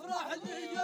الافراح اللي